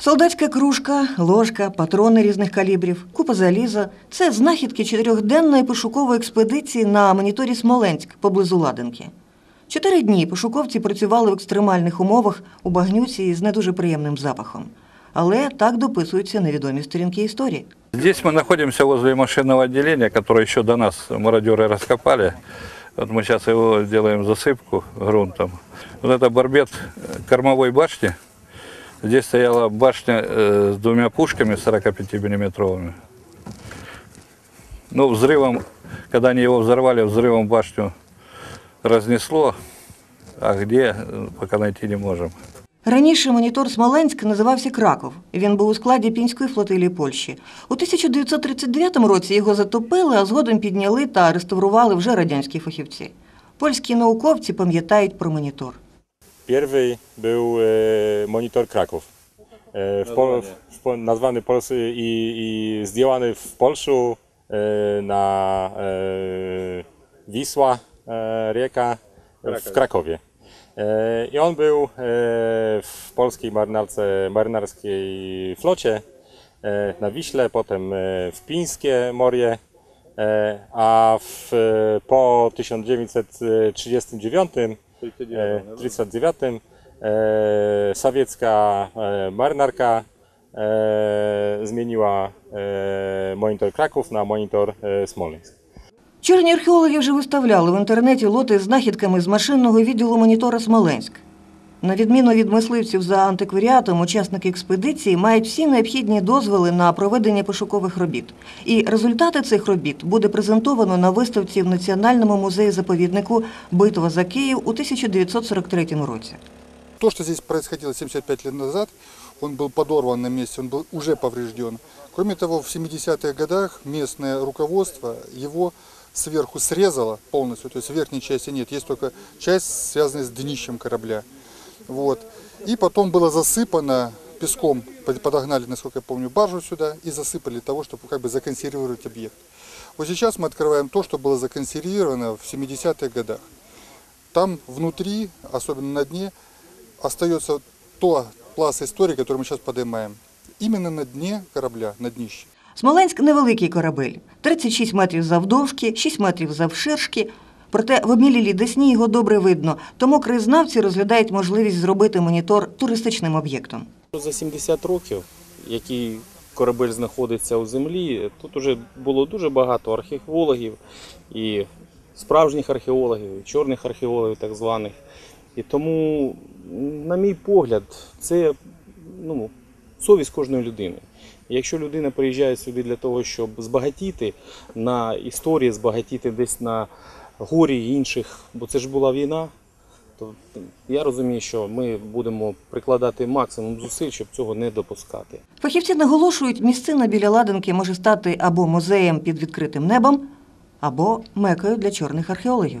Солдатська кружка, ложка, патрони різних калібрів, купа заліза це знахідки чотирьохденної пошукової експедиції на моніторі Смоленськ поблизу Ладинки. Чотири дні пошуковці працювали в екстремальних умовах у багнюці з не дуже приємним запахом. Але так дописуються невідомі сторінки історії. Здесь мы находимся возле машинного отделения, которое еще до нас мародеры раскопали. Вот мы сейчас его делаем засыпку грунтом. Вот это барбет э, кормовой башни. Здесь стояла башня э, с двумя пушками 45-миллиметровыми. Ну, взрывом, когда они его взорвали, взрывом башню разнесло, а где, э, пока найти не можем. Раніше монітор Смоленськ називався Краков. Він був у складі пінської флотилії Польщі. У 1939 році його затопили, а згодом підняли та реставрували вже радянські фахівці. Польські науковці пам'ятають про монітор. Pierwszy był e, monitor Kraków. E, w Pol, w, nazwany Pols i, i zdjęłany w Polszu e, na Wisła rieka w Krakowie. I on był w polskiej marynarce, marynarskiej flocie na Wiśle, potem w Pińskie Morie, a w, po 1939 e, 39 e, sowiecka marynarka zmieniła monitor Kraków na monitor e, Smoleńsk. Чорні археологи вже виставляли в інтернеті лоти з знахідками з машинного відділу монітора Смоленськ. На відміну від мисливців за антикваріатом, учасники експедиції мають всі необхідні дозволи на проведення пошукових робіт. І результати цих робіт буде презентовано на виставці в Національному музеї-заповіднику Битва за Київ у 1943 році. То, что здесь происходило 75 лет назад, он был подорван на месте, он был уже поврежден. Кроме того, в 70-х годах местное руководство его сверху срезало полностью, то есть верхней части нет, есть только часть, связанная с днищем корабля. Вот. И потом было засыпано песком, под- подогнали, насколько я помню, баржу сюда и засыпали для того, чтобы как бы законсервировать объект. Вот сейчас мы открываем то, что было законсервировано в 70-х годах. Там внутри, особенно на дне, остается то пласт истории, который мы сейчас поднимаем. Именно на дне корабля, на днище. Смоленськ невеликий корабель 36 метрів завдовжки, 6 метрів завширшки. Проте в обмілілій десні його добре видно, тому краєзнавці розглядають можливість зробити монітор туристичним об'єктом. За 70 років, який корабель знаходиться у землі, тут вже було дуже багато археологів і справжніх археологів, і чорних археологів, так званих. І тому, на мій погляд, це ну, совість кожної людини. Якщо людина приїжджає сюди для того, щоб збагатіти на історії, збагатіти десь на горі інших, бо це ж була війна, то я розумію, що ми будемо прикладати максимум зусиль, щоб цього не допускати. Фахівці наголошують, місцина біля ладенки може стати або музеєм під відкритим небом, або мекою для чорних археологів.